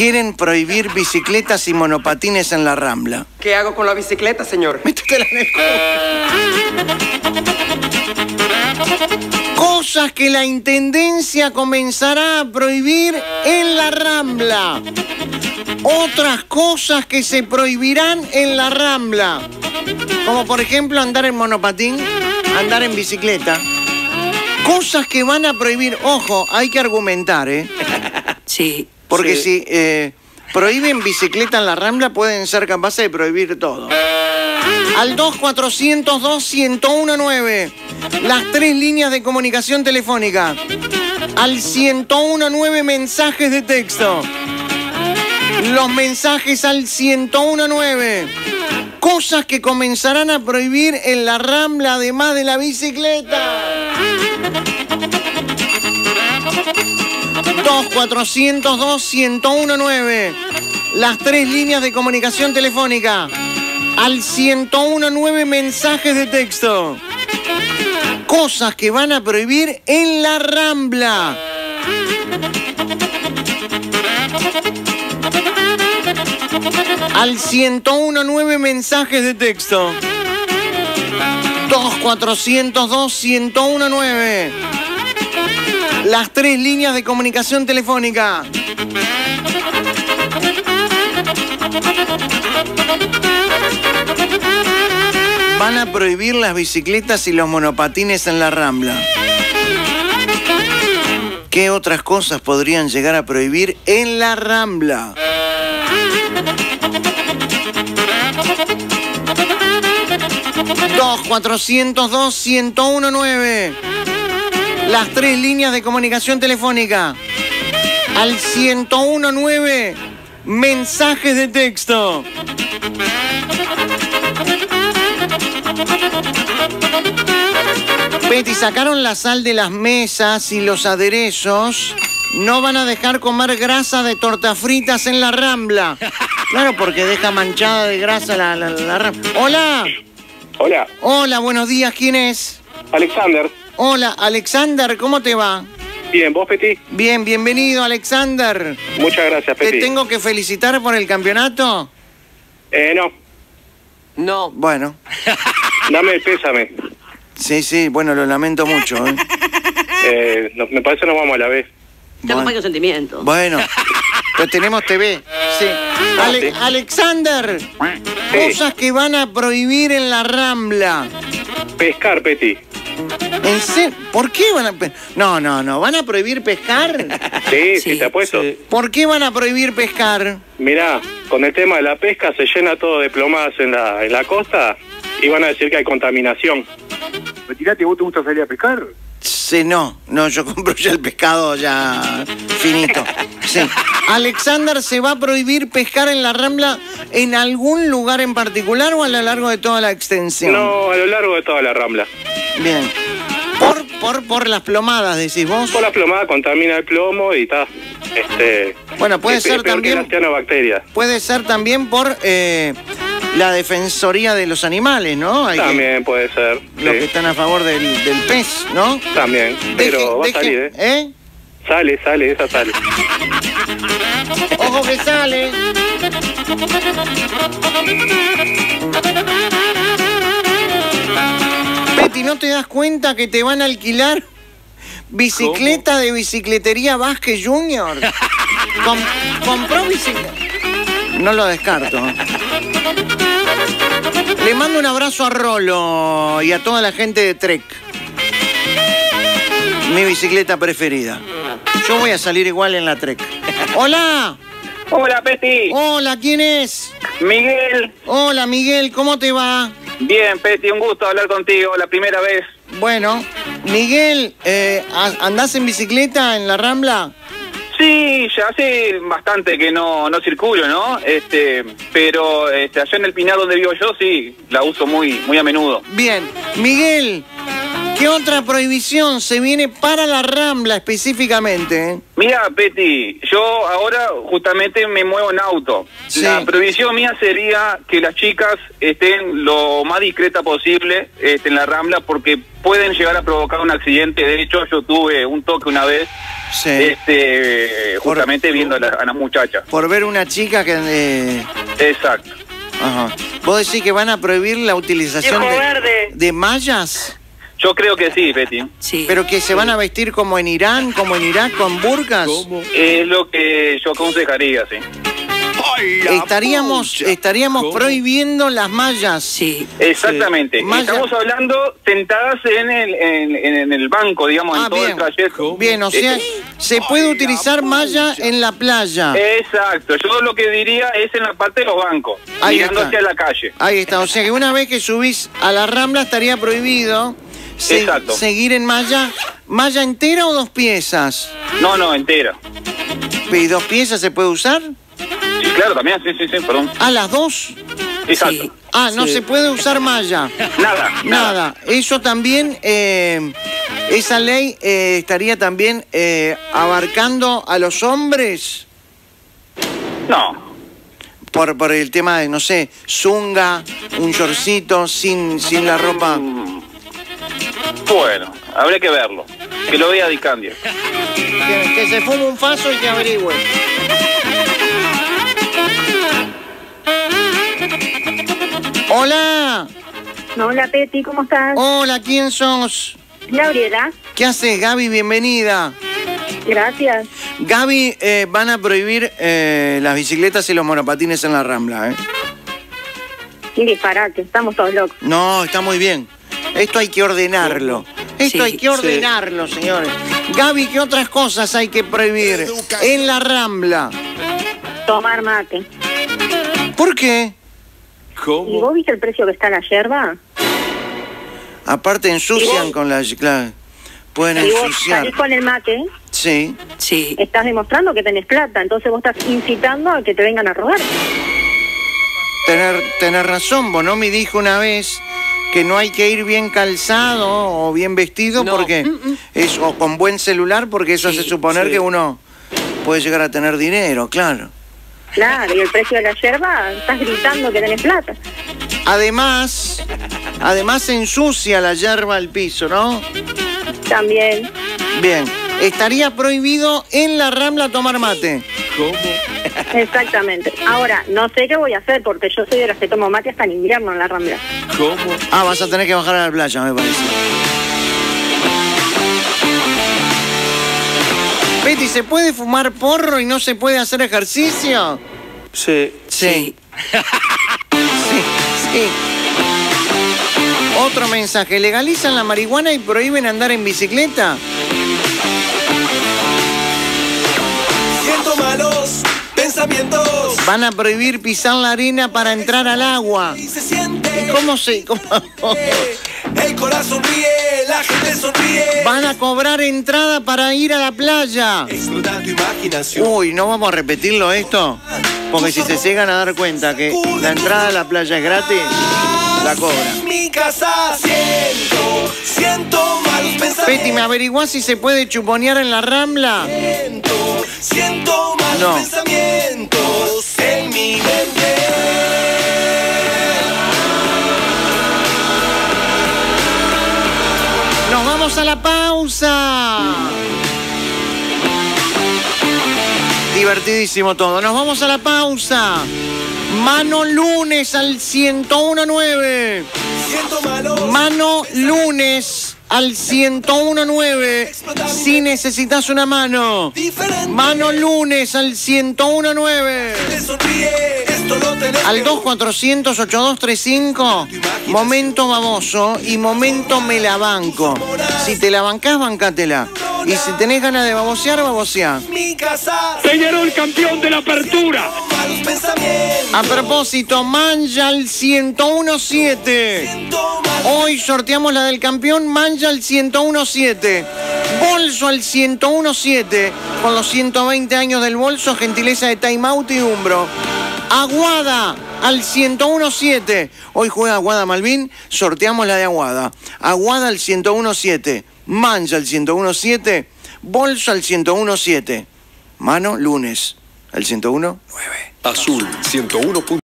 quieren prohibir bicicletas y monopatines en la Rambla. ¿Qué hago con la bicicleta, señor? Métetela en el culo. Cosas que la Intendencia comenzará a prohibir en la Rambla. Otras cosas que se prohibirán en la Rambla. Como por ejemplo andar en monopatín, andar en bicicleta. Cosas que van a prohibir. Ojo, hay que argumentar, ¿eh? Sí. Porque Sí. si eh, prohíben bicicleta en la Rambla, pueden ser capaces de prohibir todo. Al 2402-1019. Las tres líneas de comunicación telefónica. Al 1019 mensajes de texto. Los mensajes al 1019. Cosas que comenzarán a prohibir en la Rambla además de la bicicleta. 2-402-1019. Las tres líneas de comunicación telefónica. Al 1019 mensajes de texto. Cosas que van a prohibir en la Rambla. Al 1019 mensajes de texto. 2-402-1019. Las tres líneas de comunicación telefónica. Van a prohibir las bicicletas y los monopatines en la Rambla. ¿Qué otras cosas podrían llegar a prohibir en la Rambla? Dos 402 1019 Las tres líneas de comunicación telefónica. Al 1019 mensajes de texto. Betty, sacaron la sal de las mesas y los aderezos. No van a dejar comer grasa de tortas fritas en la rambla. Claro, porque deja manchada de grasa la, la, la rambla. Hola. Hola, Hola, buenos días. ¿Quién es? Alexander. Hola, Alexander, ¿cómo te va? Bien, ¿vos, Peti? Bien, bienvenido, Alexander. Muchas gracias, ¿Te Peti. tengo que felicitar por el campeonato? Eh, no, No. Bueno, dame el pésame. sí, sí, bueno, lo lamento mucho. ¿eh? Eh, no- me parece que nos vamos a la vez. Te Bueno. acompaño sentimientos. Bueno, pero tenemos TV. Sí. Ale- sí. Alexander, cosas que van a prohibir en la Rambla. Pescar, Peti. ¿En serio? ¿Por qué van a.? No, no, no. ¿Van a prohibir pescar? Sí, sí, Sí, te apuesto. sí. ¿Por qué van a prohibir pescar? Mirá, con el tema de la pesca se llena todo de plomadas en la, en la costa y van a decir que hay contaminación. Retirate, ¿vos te gusta salir a pescar? Sí, no, no, yo compro ya el pescado ya finito. Sí. Alexander, ¿se va a prohibir pescar en la Rambla en algún lugar en particular o a lo largo de toda la extensión? No, a lo largo de toda la rambla. Bien. Por, por, por las plomadas, decís vos. Por la plomada contamina el plomo y está. Este, Bueno, puede es ser peor también- Que. Puede ser también por eh, la Defensoría de los Animales, ¿no? Hay que- También puede ser. los que están a favor del, del pez, ¿no? también. Pero Deje- va deje- a salir, ¿eh? ¿eh? Sale, sale, esa sale. Ojo que sale. Betty, ¿no te das cuenta que te van a alquilar bicicleta de bicicletería Vázquez Junior? Com- ¿Compró bicicleta? No lo descarto. Le mando un abrazo a Rolo y a toda la gente de Trek. Mi bicicleta preferida. Yo voy a salir igual en la Trek. ¡Hola! Hola, Peti. Hola, ¿quién es? Miguel. Hola, Miguel, ¿cómo te va? Bien, Peti, un gusto hablar contigo, la primera vez. Bueno, Miguel, eh, ¿a- ¿andás en bicicleta en la Rambla? Sí, ya hace bastante que no, no circulo, ¿no? Este, pero este, allá en el Pinar donde vivo yo, sí, la uso muy, muy a menudo. Bien, Miguel, ¿Qué otra prohibición se viene para la Rambla específicamente? eh? Mira, Peti, yo ahora justamente me muevo en auto. Sí. La prohibición mía sería que las chicas estén lo más discreta posible este, en la rambla porque pueden llegar a provocar un accidente. De hecho, yo tuve un toque una vez, Sí. este, justamente viendo a, la- a las muchachas. Por ver una chica que... eh, Exacto. Ajá. ¿Vos decís que van a prohibir la utilización de, de mallas? Yo creo que sí, Peti. Sí. ¿Pero que se van a vestir como en Irán, como en Irak, con burkas? Es lo que yo aconsejaría, sí. Estaríamos, estaríamos prohibiendo las mallas. Sí. Exactamente. Malla- Estamos hablando sentadas en el, en, en- en el banco, digamos, Ah, en todo bien. el trayecto. Bien, o sea, Este- se puede utilizar malla en la playa. Exacto. Yo lo que diría es en la parte de los bancos, Ahí mirando está. hacia la calle. Ahí está, o sea que una vez que subís a la rambla estaría prohibido se- Exacto. seguir en malla. ¿Malla entera o dos piezas? No, no, entera. ¿Y dos piezas se puede usar? Sí, claro, también, sí, sí, sí, perdón. ¿A las dos? Exacto. Sí. Ah, no se puede usar malla. Nada, nada. Nada. Eso también, eh, esa ley eh, estaría también eh, abarcando a los hombres No. por, por el tema de, no sé, zunga, un shortcito sin, sin la ropa. Bueno, habría que verlo. Que lo vea Dicandia. Que, que se fume un faso y que averigüe. Hola, Hola Peti, ¿cómo estás? hola, ¿quién sos? Gabriela, ¿Qué haces, Gaby? Bienvenida. gracias. Gaby, eh, van a prohibir eh, las bicicletas y los monopatines en la Rambla, ¿eh? Qué disparate, estamos todos locos. No, está muy bien. Esto hay que ordenarlo. Esto Sí, hay que ordenarlo, señores. Gaby, ¿qué otras cosas hay que prohibir en la Rambla? Tomar mate. ¿Por qué? ¿Y vos viste el precio que está la yerba? Aparte ensucian con la... Claro, pueden Y vos ensuciar. salís con el mate, Sí. Sí. estás demostrando que tenés plata, entonces vos estás incitando a que te vengan a robar. Tener, tener razón, Bonomi dijo una vez que no hay que ir bien calzado o bien vestido No. porque es o con buen celular porque eso Sí, hace suponer sí. que uno puede llegar a tener dinero, claro. Claro, y el precio de la yerba, estás gritando que tenés plata. Además, además se ensucia la hierba al piso, ¿no? También. Bien, estaría prohibido en la Rambla tomar mate. Exactamente. Ahora, no sé qué voy a hacer porque yo soy de las que tomo mate hasta en invierno en la rambla. Ah, vas a tener que bajar a la playa, me parece. Betty, ¿se puede fumar porro y no se puede hacer ejercicio? Sí. Sí. Sí, sí. Otro mensaje. ¿Legalizan la marihuana y prohíben andar en bicicleta? Pensamientos Van a prohibir pisar la arena para entrar al agua. y se siente. ¿Cómo se...? cómo- El corazón ríe, la gente sonríe. Van a cobrar entrada para ir a la playa. Tu imaginación. Uy, ¿no vamos a repetirlo esto? Porque si se llegan a dar cuenta que la entrada a la playa es gratis, la cobran. En mi casa siento, siento malos pensamientos. Betty, ¿me averiguás si se puede chuponear en la Rambla? Siento, siento No. pensamientos en mi mente. ¡Nos vamos a la pausa! Divertidísimo todo. Nos vamos a la pausa. Mano lunes al 1019. Siento malos Mano lunes al 1019. Si necesitas una mano. Mano lunes al 1019. Te sonríe, esto lo tenés Al que 2400-8235, momento baboso y momento me la banco. Si te la bancás, bancátela. Y si tenés ganas de babosear, baboseá. Mi casa Peñarol campeón de la apertura. A propósito, Manja al 1017. Siento malos Hoy sorteamos la del campeón Manja al 1017. Bolso al 1017. Con los 120 años del bolso, gentileza de Time Out y Umbro. Aguada al 1017. Hoy juega Aguada Malvin, sorteamos la de Aguada. Aguada al 1017. Mancha al 1017. Bolsa al 1017. Mano, lunes. Al 101, 9. Azul 101.